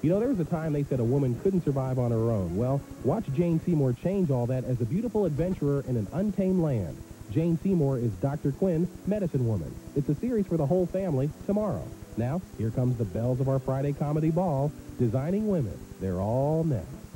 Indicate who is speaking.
Speaker 1: You know, there was a time they said a woman couldn't survive on her own. Well, watch Jane Seymour change all that as a beautiful adventurer in an untamed land. Jane Seymour is Dr. Quinn, Medicine Woman. It's a series for the whole family tomorrow. Now, here comes the belles of our Friday comedy ball, Designing Women. They're all next.